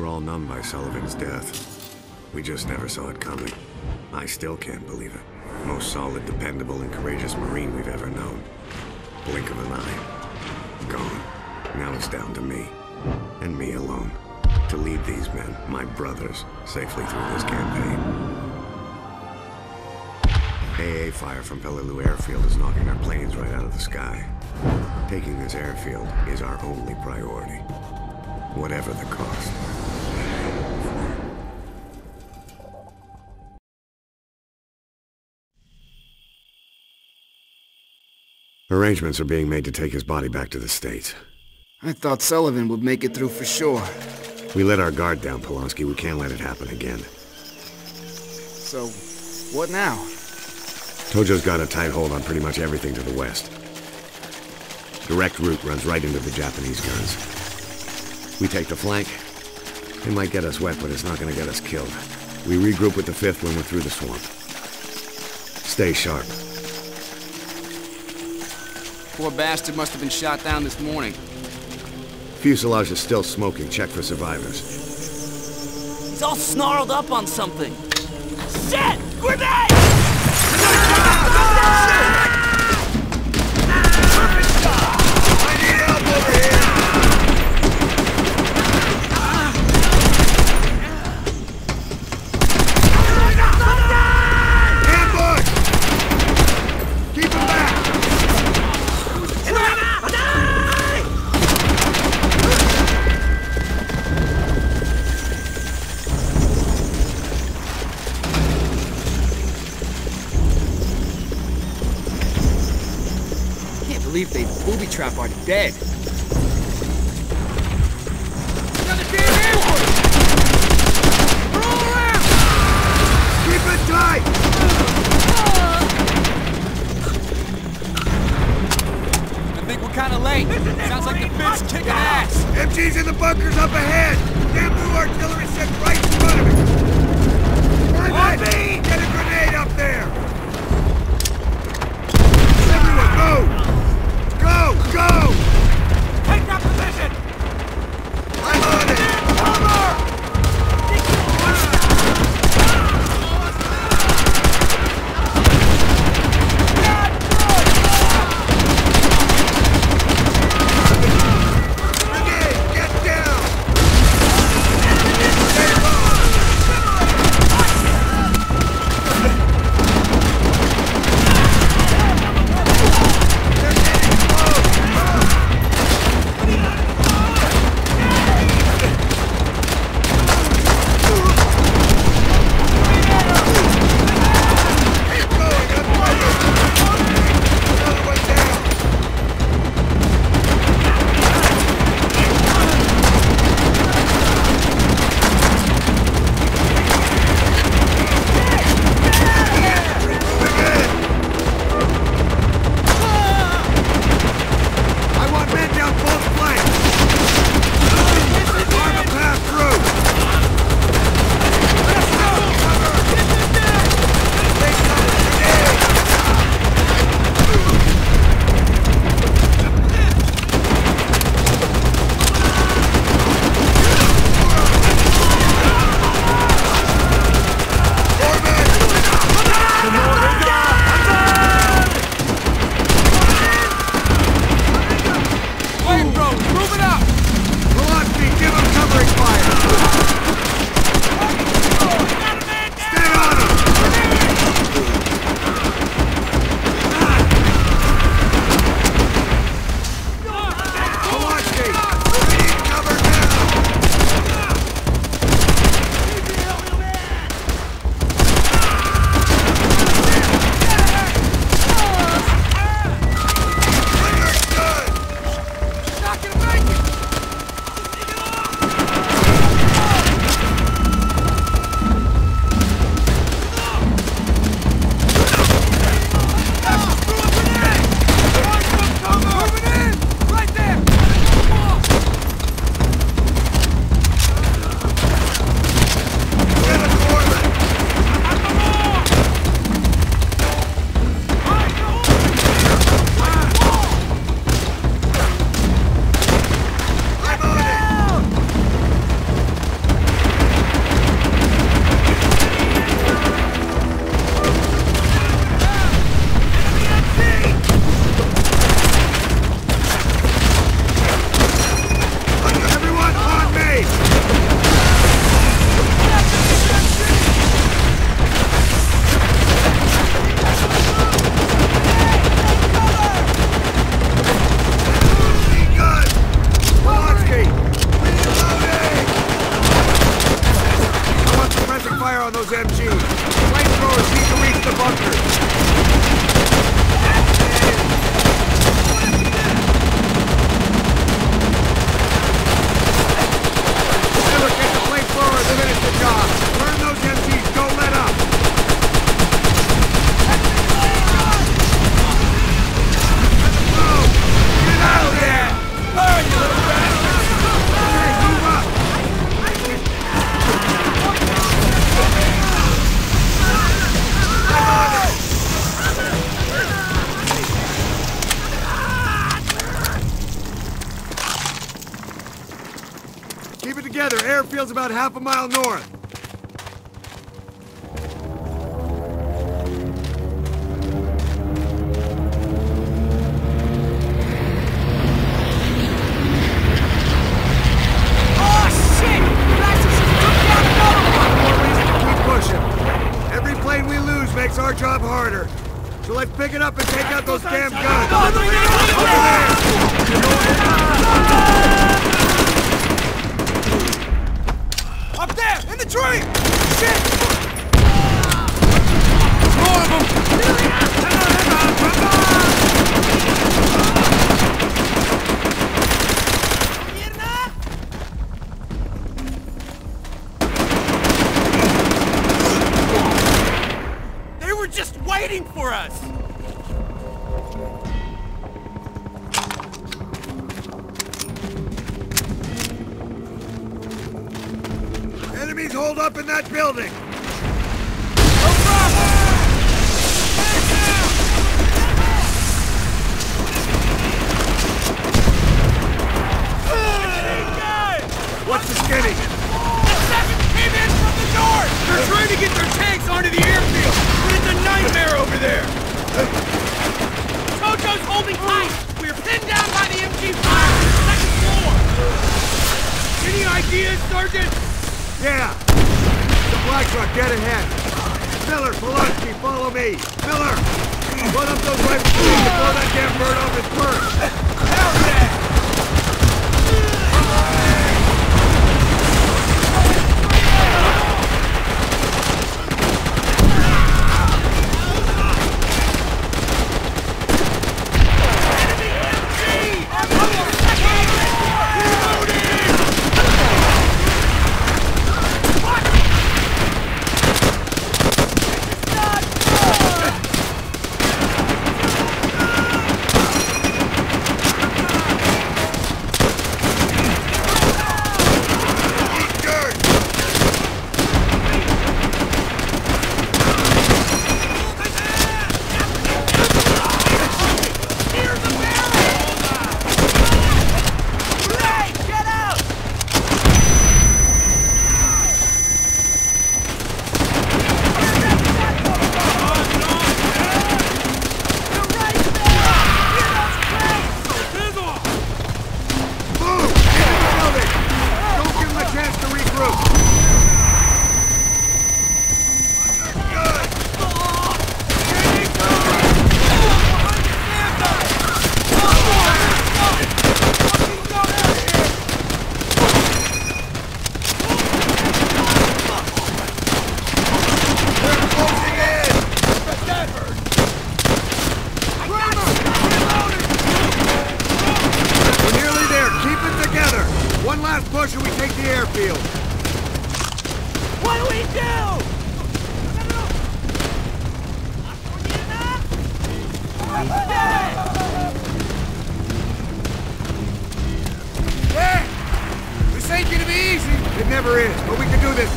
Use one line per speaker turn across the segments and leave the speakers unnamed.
We're all numb by Sullivan's death. We just never saw it coming. I still can't believe it. Most solid, dependable, and courageous Marine we've ever known. Blink of an eye. Gone. Now it's down to me. And me alone. To lead these men, my brothers, safely through this campaign. AA fire from Peleliu Airfield is knocking our planes right out of the sky. Taking this airfield is our only priority. Whatever the cost. Arrangements are being made to take his body back to the States.
I thought Sullivan would make it through for sure.
We let our guard down, Polonsky. We can't let it happen again.
So, what now?
Tojo's got a tight hold on pretty much everything to the west. Direct route runs right into the Japanese guns. We take the flank. It might get us wet, but it's not gonna get us killed. We regroup with the 5th when we're through the swamp. Stay sharp.
Poor bastard must have been shot down this morning.
Fuselage is still smoking. Check for survivors.
He's all snarled up on something. Shit! Grenade!
Trap our dead.
Keep it tight!
I think we're kinda late. Sounds like the bit's kicking ass.
MG's in the bunkers up ahead! Bamboo artillery set right in front of it! Private! Get a grenade up there! Everyone, go! go! Go! Half a mile north.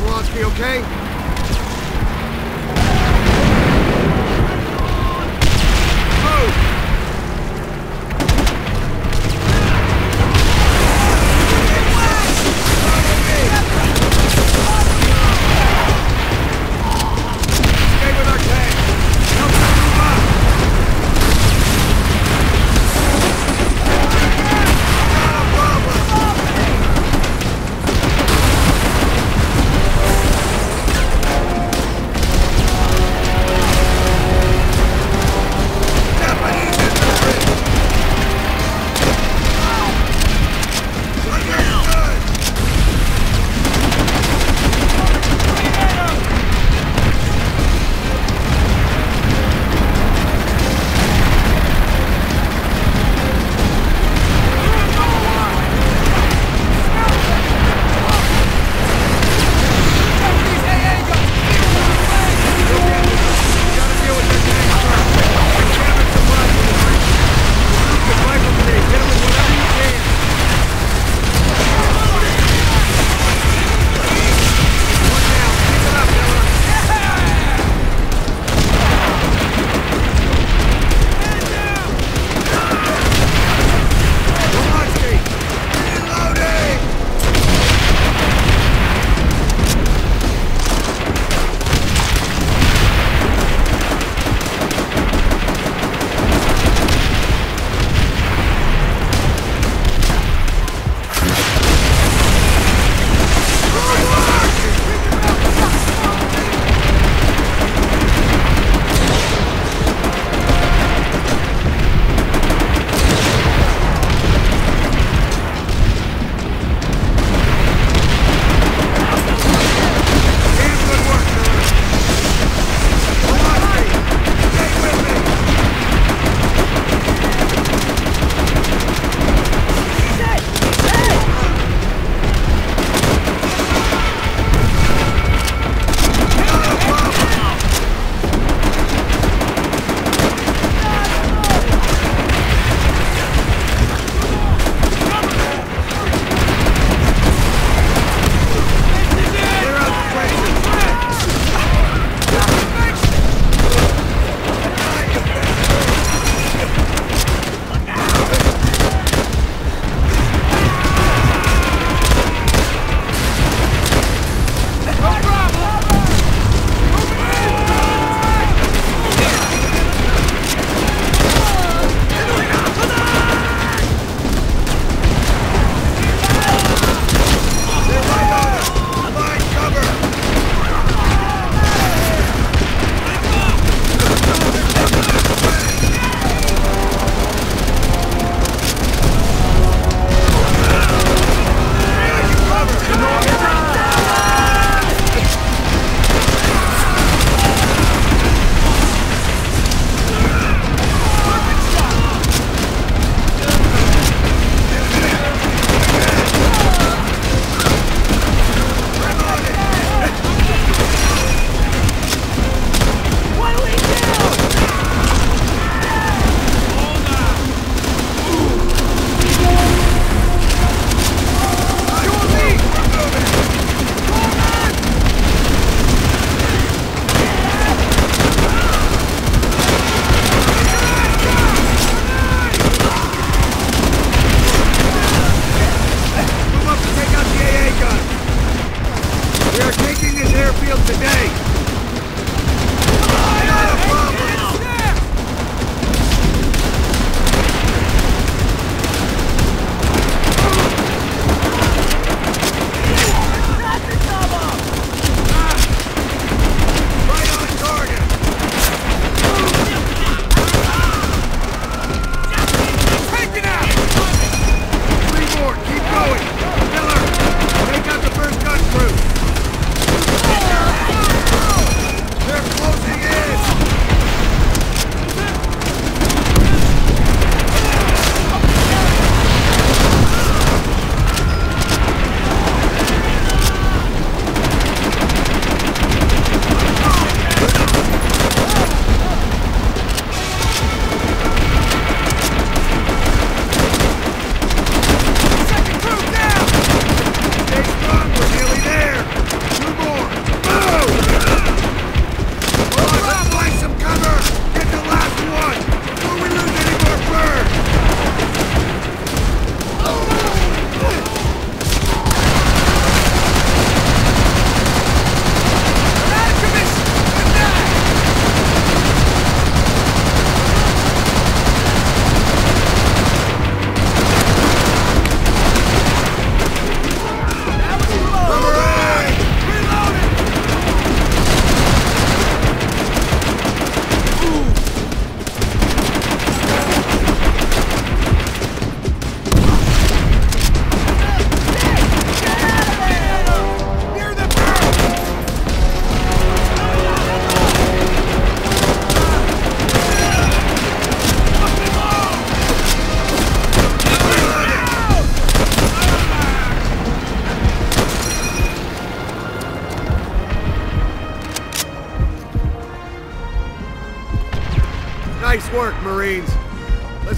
This, okay?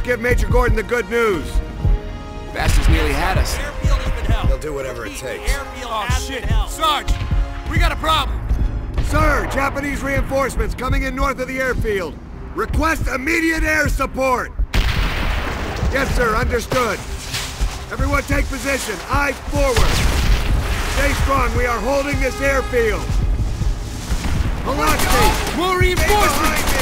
Give Major Gordon the good news.
Bastards nearly had us.
Airfield has been held.
They'll do whatever it takes.
Airfield
Oh,
has
shit!
been held.
Sarge! We got a problem!
Sir, Japanese reinforcements coming in north of the airfield. Request immediate air support. Yes, sir, understood. Everyone take position. Eye forward. Stay strong. We are holding this airfield. Polonsky,
More reinforcements!